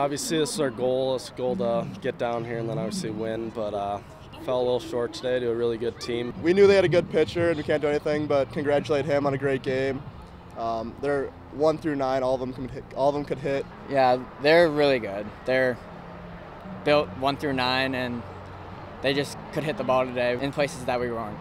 Obviously, this is our goal. It's a goal to get down here and then obviously win, but uh, fell a little short today to a really good team. We knew they had a good pitcher and we can't do anything but congratulate him on a great game. Um, they're one through nine. All of them can hit. All of them could hit. Yeah, they're really good. They're built one through nine, and they just could hit the ball today in places that we weren't.